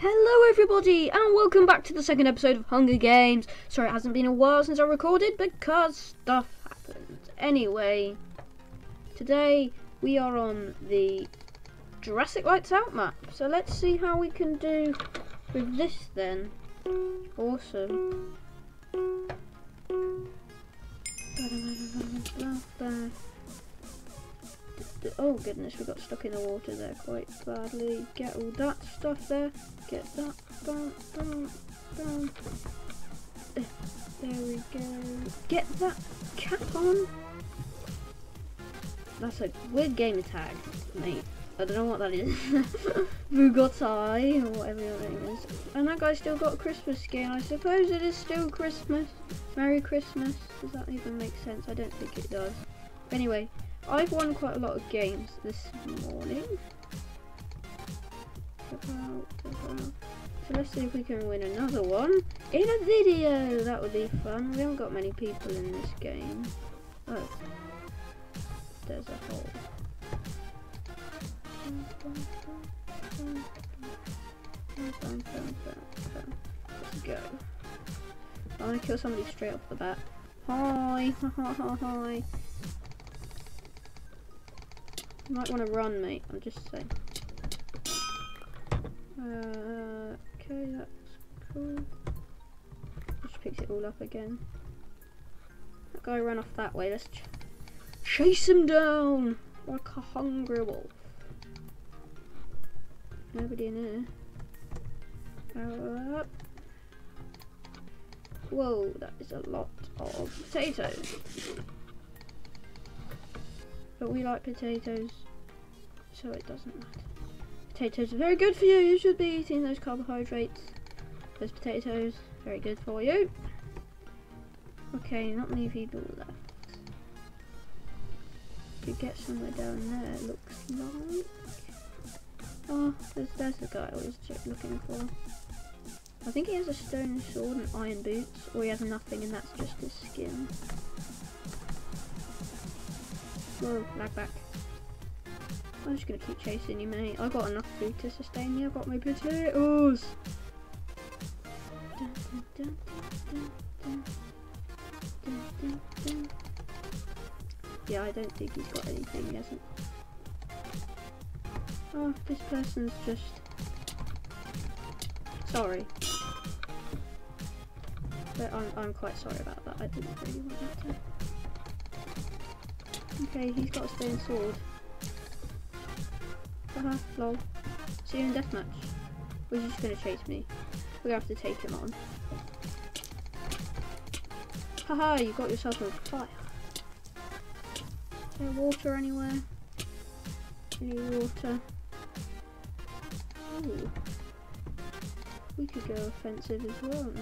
Hello, everybody, and welcome back to the second episode of Hunger Games. Sorry, it hasn't been a while since I recorded because stuff happened. Anyway, today we are on the Jurassic Lights Out map. So let's see how we can do with this then. Awesome. Oh goodness, we got stuck in the water there quite badly. Get all that stuff there. Get that down, down, down. There we go. Get that cap on. That's a weird game tag, mate. I don't know what that is. Bugotai, or whatever your name is. And that guy still got Christmas skin. I suppose it is still Christmas. Merry Christmas. Does that even make sense? I don't think it does. Anyway, I've won quite a lot of games this morning. So let's see if we can win another one in a video. That would be fun. We haven't got many people in this game. Oh, there's a hole. Let's go. I want to kill somebody straight off the bat. Hi, ha ha hi. You might want to run, mate. I'm just saying. Uh, okay, that's cool. Just picks it all up again. That guy ran off that way. Let's ch chase him down like a hungry wolf. Nobody in here. Power up. Whoa, that is a lot of potatoes. But we like potatoes, so it doesn't matter. Potatoes are very good for you. You should be eating those carbohydrates. Those potatoes, very good for you. Okay, not many people left. Could get somewhere down there, looks like. Oh, there's, there's the guy I was looking for. I think he has a stone sword and iron boots, or he has nothing and that's just his skin. Whoa, lag back. I'm just gonna keep chasing you, mate. I got enough food to sustain me. I got my potatoes. Yeah, I don't think he's got anything, he hasn't. Oh, this person's just... Sorry. But I'm, I'm quite sorry about that. I didn't really want that to... Okay, he's got a stone sword. Haha, lol. See you in deathmatch. Is he just gonna chase me? We're gonna have to take him on. Haha, you got yourself on fire. There water anywhere? Any water? Ooh. We could go offensive as well.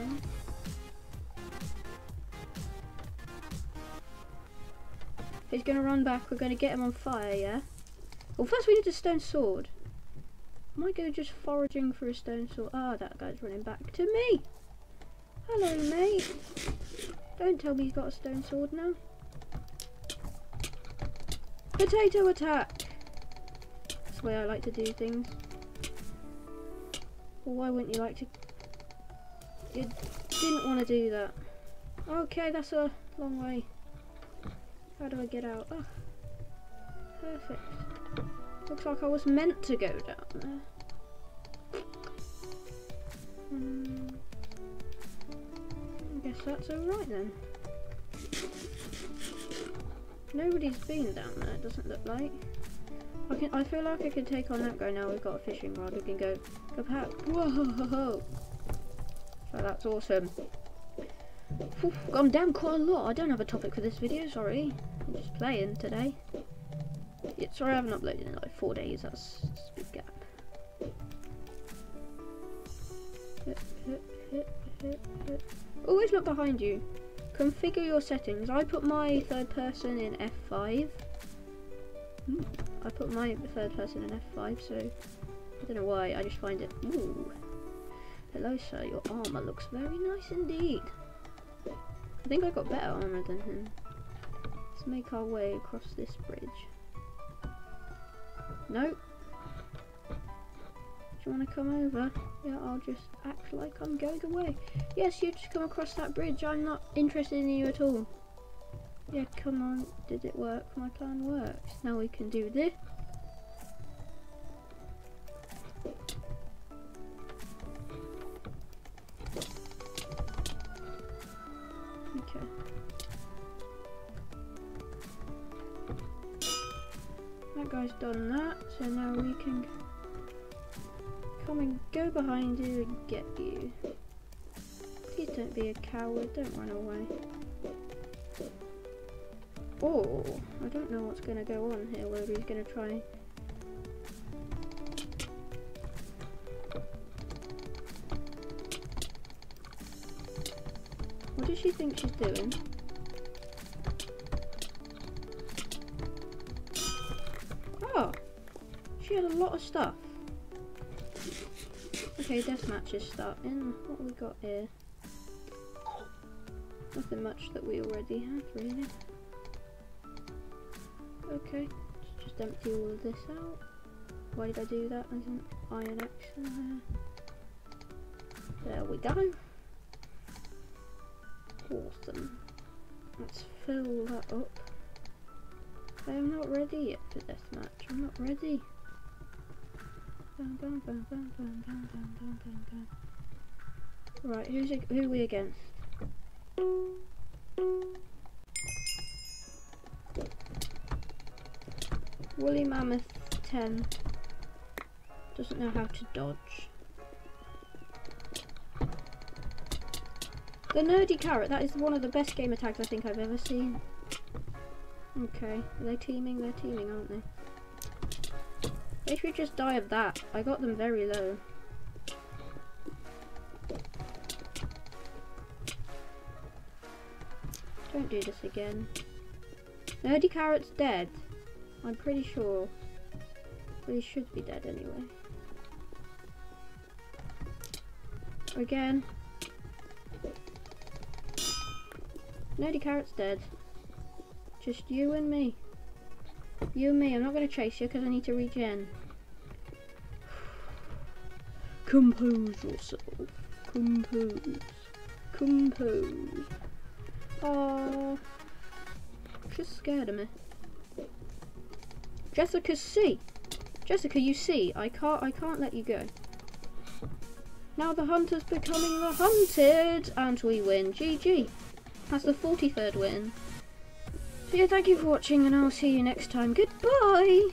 He's gonna run back, we're gonna get him on fire, yeah? Well, first we need a stone sword. I might go just foraging for a stone sword. Ah, that guy's running back to me. Hello, mate. Don't tell me he's got a stone sword now. Potato attack. That's the way I like to do things. Well, why wouldn't you like to... You didn't want to do that. Okay, that's a long way. How do I get out? Oh, perfect. Looks like I was meant to go down there. Hmm. I guess that's alright then. Nobody's been down there, it doesn't look like. I can. I feel like I could take on that guy now. We've got a fishing rod. We can go. Go back. Whoa! So that's awesome. Gone down quite a lot. I don't have a topic for this video. Sorry. I'm just playing today. Yeah, sorry, I haven't uploaded in like four days. That's, that's a big gap. Always look behind you. Configure your settings. I put my third person in F5. Hmm. I put my third person in F5, so I don't know why, I just find it. Ooh. Hello, sir, your armour looks very nice indeed. I think I got better armour than him. Let's make our way across this bridge. Nope. Do you want to come over? Yeah, I'll just act like I'm going away. Yes, you just come across that bridge. I'm not interested in you at all. Yeah, come on. Did it work? My plan works. Now we can do this. Done that, so now we can come and go behind you and get you. Please don't be a coward, don't run away. Oh, I don't know what's going to go on here, whether he's going to try... What does she think she's doing? Had a lot of stuff. Okay, deathmatch is starting. What we got here? Nothing much that we already have, really. Okay, just empty all of this out. Why did I do that as an iron action there? There we go. Awesome. Let's fill that up. I am not ready yet for deathmatch. I'm not ready. Right, who's who are we against? Woolly Mammoth 10 doesn't know how to dodge. The Nerdy Carrot, that is one of the best gamer tags I think I've ever seen. Okay, they're teaming? They're teaming, aren't they? They should just die of that. I got them very low. Don't do this again. Nerdy Carrot's dead. I'm pretty sure. But he should be dead anyway. Again. Nerdy Carrot's dead. Just you and me. You and me. I'm not going to chase you because I need to regen. Compose yourself. Compose. Compose. Oh, she's scared of me. Jessica see. Jessica, you see, I can't, I can't let you go. Now the hunter's becoming the hunted, and we win. GG. That's the 43rd win. Yeah, thank you for watching, and I'll see you next time. Goodbye!